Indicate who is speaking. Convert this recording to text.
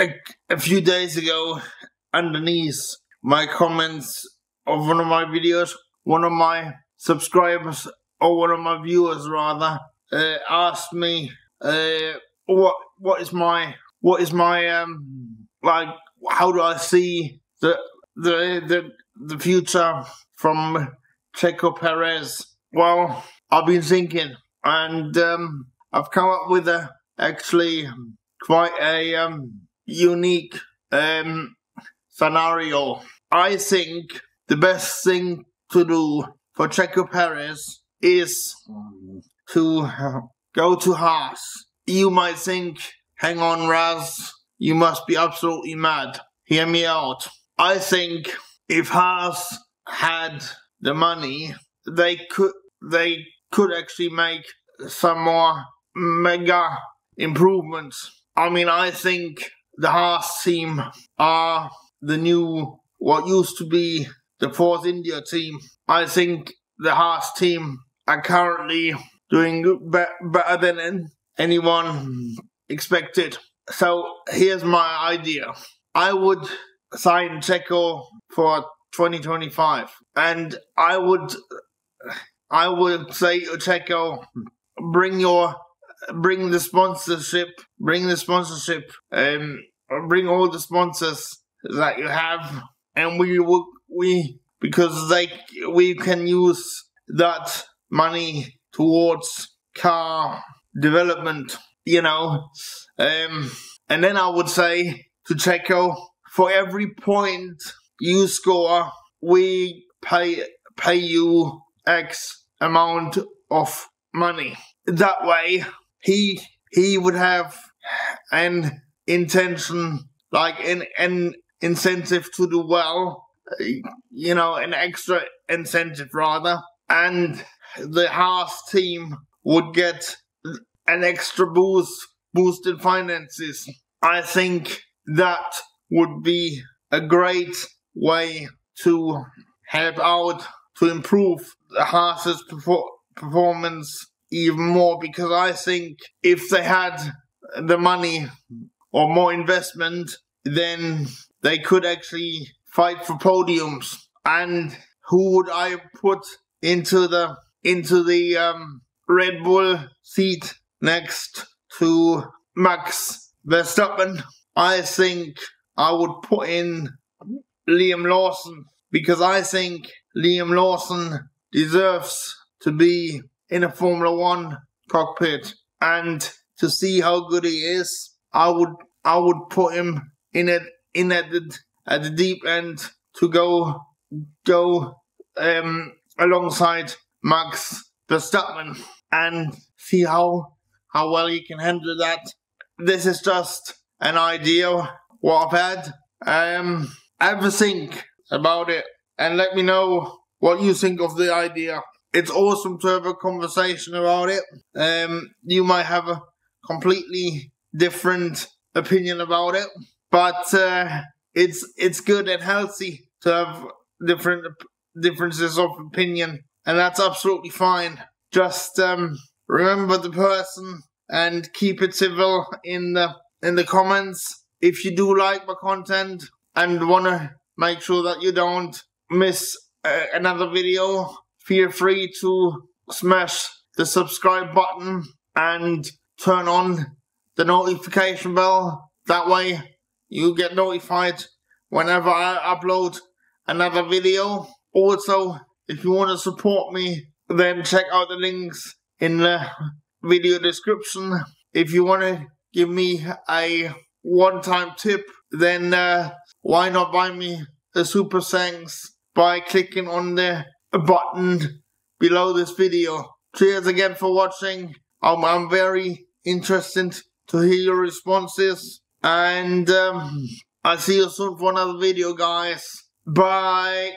Speaker 1: a, a few days ago underneath my comments of one of my videos, one of my subscribers or one of my viewers rather uh, asked me uh, what what is my what is my um like how do I see the the the the future from Checo Perez? Well, I've been thinking, and um, I've come up with a actually quite a um, unique um, scenario. I think the best thing to do for Checo Perez is to go to Haas. You might think, hang on, Raz, you must be absolutely mad. Hear me out. I think if Haas had the money, they could they could actually make some more mega improvements. I mean, I think the Haas team are the new, what used to be the Force India team. I think the Haas team are currently doing be- better than anyone expected. So here's my idea. I would sign Checo for 2025, and I would, I would say Checo, bring your, bring the sponsorship, bring the sponsorship, um, bring all the sponsors that you have, and we will, we because they we can use that money towards car development, you know. Um, and then I would say to Checo, for every point you score, we pay pay you X amount of money. That way, he he would have an intention, like an an incentive to do well, uh, you know, an extra incentive rather, and the Haas team would get an extra boost, boost in finances. I think that would be a great way to help out to improve the Haas's performance even more because I think if they had the money or more investment, then they could actually fight for podiums. And who would I put into the into the um, Red Bull seat next to Max Verstappen? I think I would put in Liam Lawson because I think Liam Lawson deserves to be in a Formula One cockpit and to see how good he is, I would I would put him in it in at the at the deep end to go go um, alongside Max Verstappen and see how how well he can handle that. This is just an idea what I've had. Um, have a think about it and let me know what you think of the idea. It's awesome to have a conversation about it. Um, you might have a completely different opinion about it, but uh, it's it's good and healthy to have different differences of opinion, and that's absolutely fine. Just um, remember the person and keep it civil in the in the comments. If you do like my content and wanna make sure that you don't miss uh, another video, feel free to smash the subscribe button and turn on the notification bell. That way you get notified whenever I upload another video. Also, if you want to support me, then check out the links in the video description. If you want to give me a one-time tip, then uh, why not buy me a super thanks by clicking on the button below this video. Cheers again for watching. I'm very interested to hear your responses. And um, I'll see you soon for another video, guys. Bye.